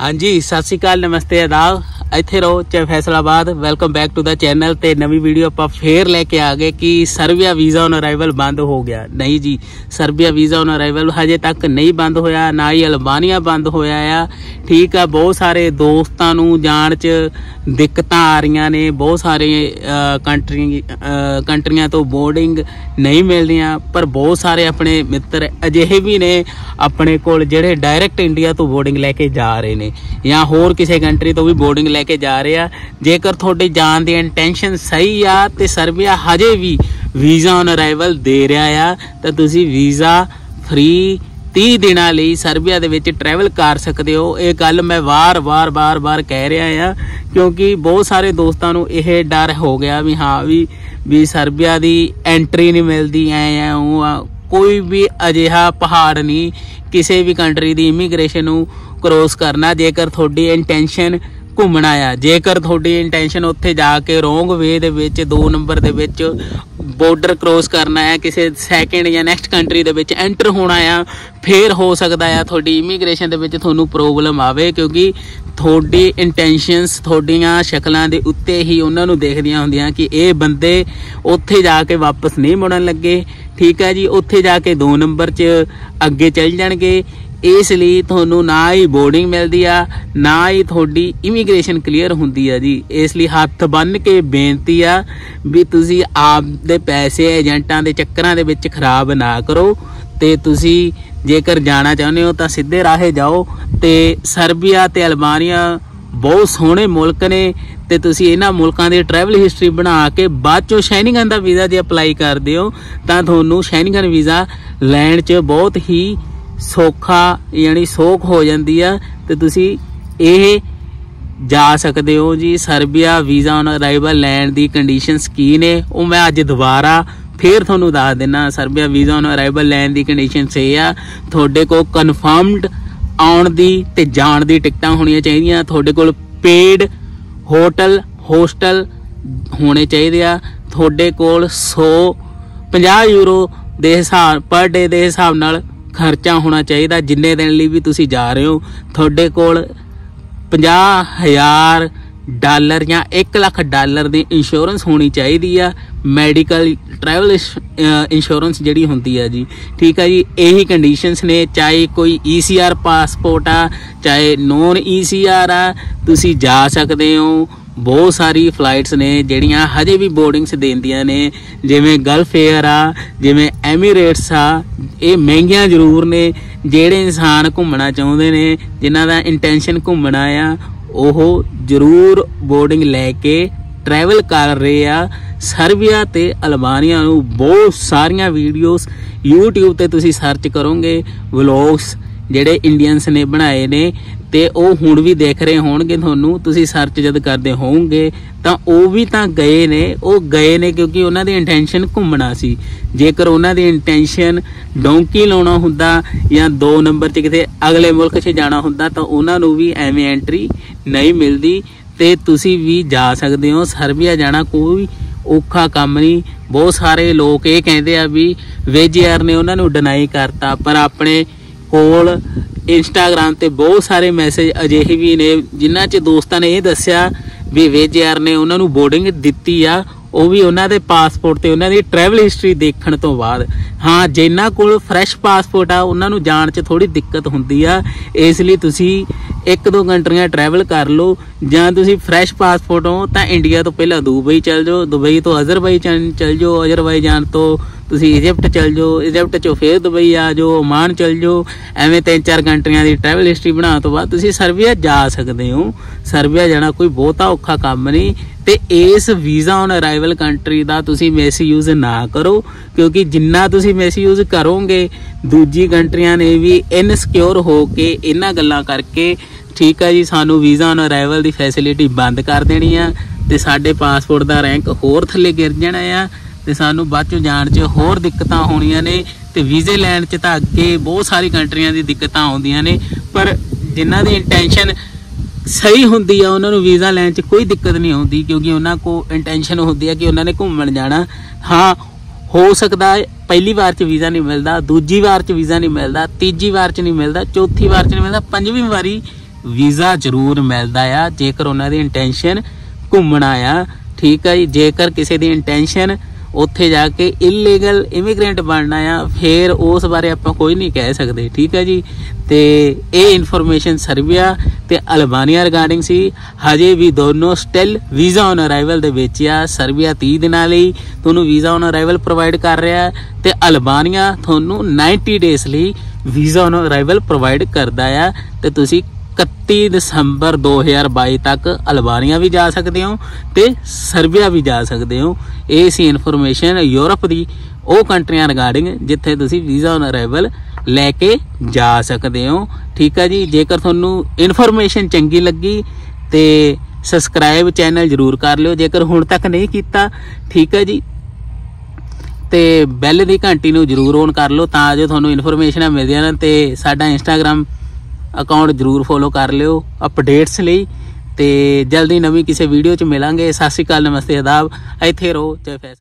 ਹਾਂਜੀ, ਸਤਿ ਸ਼੍ਰੀ ਅਕਾਲ, ਨਮਸਤੇ ਆਦਾਬ ਇੱਥੇ ਰਹੋ ਚਾਹੇ Faisalabad. Welcome back to the channel ਤੇ ਨਵੀਂ ਵੀਡੀਓ ਆਪਾਂ ਫੇਰ ਲੈ ਕੇ ਆ ਗਏ ਕਿ ਸਰਬੀਆ ਵੀਜ਼ਾ ਔਨ ਅਰਾਈਵਲ ਬੰਦ ਹੋ ਗਿਆ। ਨਹੀਂ ਜੀ, ਸਰਬੀਆ ਵੀਜ਼ਾ ਔਨ ਅਰਾਈਵਲ ਹਜੇ ਤੱਕ ਨਹੀਂ ਬੰਦ ਹੋਇਆ, ਨਾ ਹੀ ਅਲਬਾਨੀਆ ਬੰਦ ਹੋਇਆ ਆ। ਠੀਕ ਆ, ਬਹੁਤ ਸਾਰੇ ਦੋਸਤਾਂ ਨੂੰ ਜਾਣ 'ਚ ਦਿੱਕਤਾਂ ਆ ਰਹੀਆਂ ਨੇ, ਬਹੁਤ ਸਾਰੇ ਕੰਟਰੀ ਕੰਟਰੀਆਂ ਤੋਂ ਬੋਰਡਿੰਗ ਨਹੀਂ ਮਿਲਦੀਆਂ, ਪਰ ਬਹੁਤ ਸਾਰੇ ਆਪਣੇ ਮਿੱਤਰ ਅਜਿਹੇ ਵੀ ਨੇ ਆਪਣੇ ਕੋਲ ਜਿਹੜੇ ਡਾਇਰੈਕਟ ਇੰਡੀਆ ਤੋਂ ਬੋਰਡਿੰਗ ਲੈ ਕੇ ਜਾ ਰਹੇ ਨੇ ਜਾਂ ਹੋਰ ਕਿਸੇ ਕੰਟਰੀ ਤੋਂ ਵੀ ਬੋਰਡਿੰਗ ਲੈ ਕੇ ਜਾ ਰਹੇ ਆ। ਜੇਕਰ ਤੁਹਾਡੇ ਜਾਣ ਦੀ ਇੰਟੈਂਸ਼ਨ ਸਹੀ ਆ ਤੇ ਸਰਬੀਆ ਹਜੇ ਵੀ ਵੀਜ਼ਾ ਔਨ ਅਰਾਈਵਲ ਦੇ ਰਿਹਾ ਆ, ਤਾਂ ਤੁਸੀਂ ਵੀਜ਼ਾ ਫ੍ਰੀ 30 ਦਿਨਾਂ ਲਈ ਸਰਬੀਆ ਦੇ ਵਿੱਚ ਟਰੈਵਲ ਕਰ ਸਕਦੇ ਹੋ। ਇਹ ਗੱਲ ਮੈਂ ਵਾਰ-ਵਾਰ ਵਾਰ-ਵਾਰ ਕਹਿ ਰਿਹਾ ਆ ਕਿਉਂਕਿ ਬਹੁਤ ਸਾਰੇ ਦੋਸਤਾਂ ਨੂੰ ਇਹ ਡਰ ਹੋ ਗਿਆ ਵੀ ਹਾਂ ਵੀ ਵੀ ਸਰਬੀਆ ਦੀ ਐਂਟਰੀ ਨਹੀਂ ਮਿਲਦੀ, ਐ ਐ ਉਹ ਕੋਈ ਵੀ ਅਜਿਹਾ ਪਹਾੜ ਨਹੀਂ, ਕਿਸੇ ਵੀ ਕੰਟਰੀ ਦੀ ਇਮੀਗ੍ਰੇਸ਼ਨ ਨੂੰ ਕ੍ਰੋਸ ਕਰਨਾ, ਜੇਕਰ ਤੁਹਾਡੀ ਇੰਟੈਂਸ਼ਨ ਘੁੰਮਣਾ ਆ ਜੇਕਰ ਤੁਹਾਡੀ ਇੰਟੈਂਸ਼ਨ ਉੱਥੇ ਜਾ ਕੇ ਰੋਂਗ ਵੇ ਦੇ ਵਿੱਚ 2 ਨੰਬਰ ਦੇ ਵਿੱਚ ਬਾਰਡਰ ਕ੍ਰੋਸ ਕਰਨਾ ਹੈ, ਕਿਸੇ ਸੈਕਿੰਡ ਜਾਂ ਨੈਕਸਟ ਕੰਟਰੀ ਦੇ ਵਿੱਚ ਐਂਟਰ ਹੋਣਾ ਆ, ਫੇਰ ਹੋ ਸਕਦਾ ਆ ਤੁਹਾਡੀ ਇਮੀਗ੍ਰੇਸ਼ਨ ਦੇ ਵਿੱਚ ਤੁਹਾਨੂੰ ਪ੍ਰੋਬਲਮ ਆਵੇ, ਕਿਉਂਕਿ ਤੁਹਾਡੀ ਇੰਟੈਂਸ਼ਨਸ ਤੁਹਾਡੀਆਂ ਸ਼ਕਲਾਂ ਦੇ ਉੱਤੇ ਹੀ ਉਹਨਾਂ ਨੂੰ ਦੇਖਦੀਆਂ ਹੁੰਦੀਆਂ ਕਿ ਇਹ ਬੰਦੇ ਉੱਥੇ ਜਾ ਕੇ ਵਾਪਸ ਨਹੀਂ ਮੁੜਨ ਲੱਗੇ। ਠੀਕ ਹੈ ਜੀ, ਉੱਥੇ ਜਾ ਕੇ 2 ਨੰਬਰ 'ਚ ਅੱਗੇ ਚੱਲ ਜਾਣਗੇ। ਇਸ ਲਈ ਤੁਹਾਨੂੰ ਨਾ ਹੀ ਬੋਰਡਿੰਗ ਮਿਲਦੀ ਆ, ਨਾ ਹੀ ਤੁਹਾਡੀ ਇਮੀਗ੍ਰੇਸ਼ਨ ਕਲੀਅਰ ਹੁੰਦੀ ਆ ਜੀ। ਇਸ ਲਈ ਹੱਥ ਬੰਨ ਕੇ ਬੇਨਤੀ ਆ ਵੀ ਤੁਸੀਂ ਆਪ ਦੇ ਪੈਸੇ ਏਜੰਟਾਂ ਦੇ ਚੱਕਰਾਂ ਦੇ ਵਿੱਚ ਖਰਾਬ ਨਾ ਕਰੋ ਤੇ ਤੁਸੀਂ ਜੇਕਰ ਜਾਣਾ ਚਾਹੁੰਦੇ ਹੋ ਤਾਂ ਸਿੱਧੇ ਰਾਹੇ ਜਾਓ ਤੇ ਸਰਬੀਆ ਤੇ ਅਲਬਾਨੀਆ ਬਹੁਤ ਸੋਹਣੇ ਮੁਲਕ ਨੇ ਤੇ ਤੁਸੀਂ ਇਹਨਾਂ ਮੁਲਕਾਂ ਦੀ ਟਰੈਵਲ ਹਿਸਟਰੀ ਬਣਾ ਕੇ ਬਾਅਦ ਚੋਂ ਸ਼ੈਨਿੰਗਨ ਦਾ ਵੀਜ਼ਾ ਜੇ ਅਪਲਾਈ ਕਰਦੇ ਹੋ ਤਾਂ ਤੁਹਾਨੂੰ ਸ਼ੈਨਿੰਗਨ ਵੀਜ਼ਾ ਲੈਣ 'ਚ ਬਹੁਤ ਹੀ ਸੌਖਾ ਯਾਨੀ ਸੌਖ ਹੋ ਜਾਂਦੀ ਆ ਤੇ ਤੁਸੀਂ ਇਹ ਜਾ ਸਕਦੇ ਹੋ ਜੀ ਸਰਬੀਆ ਵੀਜ਼ਾ ਔਨ ਅਰਾਈਵਲ ਲੈਣ ਦੀ ਕੰਡੀਸ਼ਨਸ ਕੀ ਨੇ? ਉਹ ਮੈਂ ਅੱਜ ਦੁਬਾਰਾ ਫੇਰ ਤੁਹਾਨੂੰ ਦੱਸ ਦਿੰਨਾ। ਸਰਬੀਆ ਵੀਜ਼ਾ ਔਨ ਅਰਾਈਵਲ ਲੈਣ ਦੀ ਕੰਡੀਸ਼ਨਸ ਇਹ ਆ, ਤੁਹਾਡੇ ਕੋਲ ਕਨਫਰਮਡ ਆਉਣ ਦੀ ਤੇ ਜਾਣ ਦੀ ਟਿਕਟਾਂ ਹੋਣੀਆਂ ਚਾਹੀਦੀਆਂ। ਤੁਹਾਡੇ ਕੋਲ ਪੇਡ ਹੋਟਲ ਹੋਸਟਲ ਹੋਣੇ ਚਾਹੀਦੇ ਆ। ਤੁਹਾਡੇ ਕੋਲ 100 50 ਯੂਰੋ ਦੇ ਹਿਸਾਬ ਪਰ ਡੇ ਦੇ ਹਿਸਾਬ ਨਾਲ ਖਰਚਾ ਹੋਣਾ ਚਾਹੀਦਾ ਜਿੰਨੇ ਦਿਨ ਲਈ ਵੀ ਤੁਸੀਂ ਜਾ ਰਹੇ ਹੋ। ਤੁਹਾਡੇ ਕੋਲ 50000 ਡਾਲਰ ਜਾਂ 1 ਲੱਖ ਡਾਲਰ ਦੀ ਇੰਸ਼ੋਰੈਂਸ ਹੋਣੀ ਚਾਹੀਦੀ ਆ। ਮੈਡੀਕਲ ਟਰੈਵਲ ਇੰਸ਼ੋਰੈਂਸ ਜਿਹੜੀ ਹੁੰਦੀ ਆ ਜੀ। ਠੀਕ ਆ ਜੀ, ਇਹੀ ਕੰਡੀਸ਼ਨਸ ਨੇ, ਚਾਹੇ ਕੋਈ ECR ਪਾਸਪੋਰਟ ਆ, ਚਾਹੇ ਨੋਨ ECR ਆ, ਤੁਸੀਂ ਜਾ ਸਕਦੇ ਹੋ। ਬਹੁਤ ਸਾਰੀ ਫਲਾਈਟਸ ਨੇ, ਜਿਹੜੀਆਂ ਹਜੇ ਵੀ ਬੋਰਡਿੰਗਸ ਦਿੰਦੀਆਂ ਨੇ, ਜਿਵੇਂ ਗਲਫ 에ਅਰ ਆ, ਜਿਵੇਂ ਐਮੀਰੇਟਸ ਆ, ਇਹ ਮਹਿੰਗੀਆਂ ਜ਼ਰੂਰ ਨੇ, ਜਿਹੜੇ ਇਨਸਾਨ ਘੁੰਮਣਾ ਚਾਹੁੰਦੇ ਨੇ, ਜਿਨ੍ਹਾਂ ਦਾ ਇੰਟੈਂਸ਼ਨ ਘੁੰਮਣਾ ਆ, ਉਹ ਜ਼ਰੂਰ ਬੋਰਡਿੰਗ ਲੈ ਕੇ ਟਰੈਵਲ ਕਰ ਰਹੇ ਆ। ਸਰਬੀਆ ਤੇ ਅਲਬਾਨੀਆ ਨੂੰ ਬਹੁਤ ਸਾਰੀਆਂ ਵੀਡੀਓਜ਼ YouTube ਤੇ ਤੁਸੀਂ ਸਰਚ ਕਰੋਗੇ ਵਲੌਗਸ ਜਿਹੜੇ ਇੰਡੀਅਨਸ ਨੇ ਬਣਾਏ ਨੇ ਤੇ ਉਹ ਹੁਣ ਵੀ ਦੇਖ ਰਹੇ ਹੋਣਗੇ ਤੁਹਾਨੂੰ, ਤੁਸੀਂ ਸਰਚ ਜਦ ਕਰਦੇ ਹੋਵੋਗੇ, ਤਾਂ ਉਹ ਵੀ ਤਾਂ ਗਏ ਨੇ, ਉਹ ਗਏ ਨੇ ਕਿਉਂਕਿ ਉਹਨਾਂ ਦੀ ਇੰਟੈਂਸ਼ਨ ਘੁੰਮਣਾ ਸੀ। ਜੇਕਰ ਉਹਨਾਂ ਦੀ ਇੰਟੈਂਸ਼ਨ ਡੋਂਕੀ ਲਾਉਣਾ ਹੁੰਦਾ ਜਾਂ 2 ਨੰਬਰ 'ਚ ਕਿਤੇ ਅਗਲੇ ਮੁਲਕ 'ਚ ਜਾਣਾ ਹੁੰਦਾ, ਤਾਂ ਉਹਨਾਂ ਨੂੰ ਵੀ ਐਵੇਂ ਐਂਟਰੀ ਨਹੀਂ ਮਿਲਦੀ ਤੇ ਤੁਸੀਂ ਵੀ ਜਾ ਸਕਦੇ ਹੋ, ਸਰਬੀਆ ਜਾਣਾ ਕੋਈ ਔਖਾ ਕੰਮ ਨਹੀਂ। ਬਹੁਤ ਸਾਰੇ ਲੋਕ ਇਹ ਕਹਿੰਦੇ ਆ ਵੀ ਵੇਜੀਆਰ ਨੇ ਉਹਨਾਂ ਨੂੰ ਡਿਨਾਈ ਕਰਤਾ, ਪਰ ਆਪਣੇ ਕੋਲ ਇੰਸਟਾਗ੍ਰam ਤੇ ਬਹੁਤ ਸਾਰੇ ਮੈਸੇਜ ਅਜਿਹੇ ਵੀ ਨੇ, ਜਿਨ੍ਹਾਂ 'ਚ ਦੋਸਤਾਂ ਨੇ ਇਹ ਦੱਸਿਆ ਵੀ ਵੇਜੀਆਰ ਨੇ ਉਹਨਾਂ ਨੂੰ ਬੋਰਡਿੰਗ ਦਿੱਤੀ ਆ, ਉਹ ਵੀ ਉਹਨਾਂ ਦੇ ਪਾਸਪੋਰਟ ਤੇ, ਉਹਨਾਂ ਦੀ ਟਰੈਵਲ ਹਿਸਟਰੀ ਦੇਖਣ ਤੋਂ ਬਾਅਦ। ਹਾਂ, ਜਿਨ੍ਹਾਂ ਕੋਲ ਫਰੈਸ਼ ਪਾਸਪੋਰਟ ਆ, ਉਹਨਾਂ ਨੂੰ ਜਾਣ 'ਚ ਥੋੜੀ ਦਿੱਕਤ ਹੁੰਦੀ ਆ। ਇਸ ਲਈ ਤੁਸੀਂ ਇੱਕ ਦੋ ਕੰਟਰੀਆਂ ਟਰੈਵਲ ਕਰ ਲਓ, ਜਾਂ ਤੁਸੀਂ ਫਰੈਸ਼ ਪਾਸਪੋਰਟ ਹੋ, ਤਾਂ ਇੰਡੀਆ ਤੋਂ ਪਹਿਲਾਂ ਦੁਬਈ ਚਲ ਜਾਓ ਦੁਬਈ ਤੋਂ ਅਜ਼ਰਬਾਈਜਾਨ ਚਲ ਜਾਓ ਅਜ਼ਰਬਾਈਜਾਨ ਤੋਂ ਤੁਸੀਂ ਇਜਿਪਟ ਚਲ ਜਾਓ ਇਜਿਪਟ ਚੋਂ ਫੇਰ ਦੁਬਈ ਆ ਜਾਓ ਓਮਾਨ ਚਲ ਜਾਓ, ਐਵੇਂ ਤਿੰਨ ਚਾਰ ਕੰਟਰੀਆਂ ਦੀ ਟਰੈਵਲ ਹਿਸਟਰੀ ਬਣਾਉਣ ਤੋਂ ਬਾਅਦ ਤੁਸੀਂ ਸਰਬੀਆ ਜਾ ਸਕਦੇ ਹੋ। ਸਰਬੀਆ ਜਾਣਾ ਕੋਈ ਬਹੁਤਾ ਔਖਾ ਕੰਮ ਨਹੀਂ ਤੇ ਇਸ ਵੀਜ਼ਾ ਔਨ ਅਰਾਈਵਲ ਕੰਟਰੀ ਦਾ ਤੁਸੀਂ ਮਿਸਯੂਜ਼ ਨਾ ਕਰੋ, ਕਿਉਂਕਿ ਜਿੰਨਾ ਤੁਸੀਂ ਮਿਸਯੂਜ਼ ਕਰੋਗੇ, ਦੂਜੀ ਕੰਟਰੀਆਂ ਨੇ ਵੀ ਇਨਸਿਕਿਉਰ ਹੋ ਕੇ ਇਹਨਾਂ ਗੱਲਾਂ ਕਰਕੇ, ਠੀਕ ਆ ਜੀ, ਸਾਨੂੰ ਵੀਜ਼ਾ ਔਨ ਅਰਾਈਵਲ ਦੀ ਫੈਸਿਲਿਟੀ ਬੰਦ ਕਰ ਦੇਣੀ ਆ ਤੇ ਸਾਡੇ ਪਾਸਪੋਰਟ ਦਾ ਰੈਂਕ ਹੋਰ ਥੱਲੇ ਗਿਰ ਜਾਣਾ ਆ। ਤੇ ਸਾਨੂੰ ਬਾਅਦ ਚੋਂ ਜਾਣ 'ਚ ਹੋਰ ਦਿੱਕਤਾਂ ਹੋਣੀਆਂ ਨੇ ਤੇ ਵੀਜ਼ੇ ਲੈਣ 'ਚ ਤਾਂ ਅੱਗੇ ਬਹੁਤ ਸਾਰੀ ਕੰਟਰੀਆਂ ਦੀ ਦਿੱਕਤਾਂ ਆਉਂਦੀਆਂ ਨੇ, ਪਰ ਜਿਨ੍ਹਾਂ ਦੀ ਇੰਟੈਂਸ਼ਨ ਸਹੀ ਹੁੰਦੀ ਆ, ਉਹਨਾਂ ਨੂੰ ਵੀਜ਼ਾ ਲੈਣ 'ਚ ਕੋਈ ਦਿੱਕਤ ਨਹੀਂ ਆਉਂਦੀ, ਕਿਉਂਕਿ ਉਹਨਾਂ ਕੋ ਇੰਟੈਂਸ਼ਨ ਹੁੰਦੀ ਆ ਕਿ ਉਹਨਾਂ ਨੇ ਘੁੰਮਣ ਜਾਣਾ। ਹਾਂ, ਹੋ ਸਕਦਾ ਹੈ ਪਹਿਲੀ ਵਾਰ 'ਚ ਵੀਜ਼ਾ ਨਹੀਂ ਮਿਲਦਾ, ਦੂਜੀ ਵਾਰ 'ਚ ਵੀਜ਼ਾ ਨਹੀਂ ਮਿਲਦਾ, ਤੀਜੀ ਵਾਰ 'ਚ ਨਹੀਂ ਮਿਲਦਾ, ਚੌਥੀ ਵਾਰ 'ਚ ਨਹੀਂ ਮਿਲਦਾ, ਪੰਜਵੀਂ ਵਾਰੀ ਵੀਜ਼ਾ ਜ਼ਰੂਰ ਮਿਲਦਾ ਆ, ਜੇਕਰ ਉਹਨਾਂ ਦੀ ਇੰਟੈਂਸ਼ਨ ਘੁੰਮਣਾ ਆ ਠੀਕ ਹੈ ਜੀ, ਜੇਕਰ ਕਿਸੇ ਦੀ ਇੰਟੈਂਸ਼ਨ ਉੱਥੇ ਜਾ ਕੇ ਇਲੀਗਲ ਇਮੀਗ੍ਰੈਂਟ ਬਣਨਾ ਆ, ਫੇਰ ਉਸ ਬਾਰੇ ਆਪਾਂ ਕੋਈ ਨਹੀਂ ਕਹਿ ਸਕਦੇ, ਠੀਕ ਹੈ ਜੀ? ਤੇ ਇਹ ਇਨਫੋਰਮੇਸ਼ਨ ਸਰਬੀਆ ਤੇ ਅਲਬਾਨੀਆ ਰਿਗਾਰਡਿੰਗ ਸੀ। ਹਜੇ ਵੀ ਦੋਨੋਂ ਸਟਿਲ ਵੀਜ਼ਾ ਔਨ ਅਰਾਈਵਲ ਦੇ ਵਿੱਚ ਆ। ਸਰਬੀਆ 30 ਦਿਨਾਂ ਲਈ ਤੁਹਾਨੂੰ ਵੀਜ਼ਾ ਔਨ ਅਰਾਈਵਲ ਪ੍ਰੋਵਾਈਡ ਕਰ ਰਿਹਾ ਹੈ ਤੇ ਅਲਬਾਨੀਆ ਤੁਹਾਨੂੰ 90 ਡੇਜ਼ ਲਈ ਵੀਜ਼ਾ ਔਨ ਅਰਾਈਵਲ ਪ੍ਰੋਵਾਈਡ ਕਰਦਾ ਆ। ਤੇ ਤੁਸੀਂ 31 ਦਸੰਬਰ 2022 ਤੱਕ ਅਲਬਾਨੀਆ ਵੀ ਜਾ ਸਕਦੇ ਹੋ ਤੇ ਸਰਬੀਆ ਵੀ ਜਾ ਸਕਦੇ ਹੋ। ਇਹ ਸੀ ਇਨਫੋਰਮੇਸ਼ਨ ਯੂਰਪ ਦੀ। ਉਹ ਕੰਟਰੀਆਂ ਰਿਗਾਰਡਿੰਗ ਜਿੱਥੇ ਤੁਸੀਂ ਵੀਜ਼ਾ ਔਨ ਅਰਾਈਵਲ ਲੈ ਕੇ ਜਾ ਸਕਦੇ ਹੋ। ਠੀਕ ਹੈ ਜੀ, ਜੇਕਰ ਤੁਹਾਨੂੰ ਇਨਫੋਰਮੇਸ਼ਨ ਚੰਗੀ ਲੱਗੀ ਤੇ ਸਬਸਕ੍ਰਾਈਬ ਚੈਨਲ ਜਰੂਰ ਕਰ ਲਿਓ, ਜੇਕਰ ਹੁਣ ਤੱਕ ਨਹੀਂ ਕੀਤਾ, ਠੀਕ ਹੈ ਜੀ। ਤੇ ਬੈਲ ਦੀ ਘੰਟੀ ਨੂੰ ਜਰੂਰ ਔਨ ਕਰ ਲਓ ਤਾਂ ਜੋ ਤੁਹਾਨੂੰ ਇਨਫੋਰਮੇਸ਼ਨਾਂ ਮਿਲਦੀਆਂ ਰਹਿਣ ਤੇ ਸਾਡਾ ਇੰਸਟਾਗ੍ਰam ਅਕਾਊਂਟ ਜਰੂਰ ਫੋਲੋ ਕਰ ਲਿਓ ਅਪਡੇਟਸ ਲਈ, ਤੇ ਜਲਦੀ ਨਵੀਂ ਕਿਸੇ ਵੀਡੀਓ 'ਚ ਮਿਲਾਂਗੇ। ਸਤਿ ਸ਼੍ਰੀ ਅਕਾਲ, ਨਮਸਤੇ ਆਦਾਬ ਇੱਥੇ ਰਹੋ ਚਾਹੇ ਫੈਸ